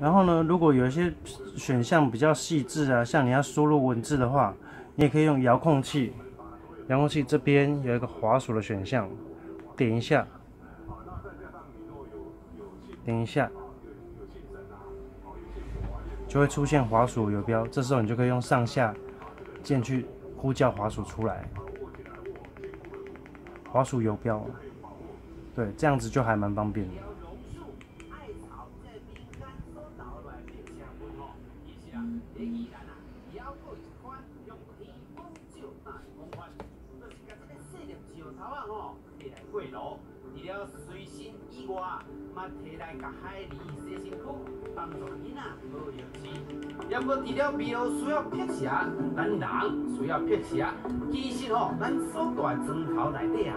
然后呢，如果有一些选项比较细致啊，像你要输入文字的话，你也可以用遥控器。遥控器这边有一个滑鼠的选项，点一下，点一下，就会出现滑鼠游标。这时候你就可以用上下键去呼叫滑鼠出来，滑鼠游标。对，这样子就还蛮方便的。要过除了皮肤需要辟邪，咱人需要辟邪。其实吼，咱所在砖头内底啊。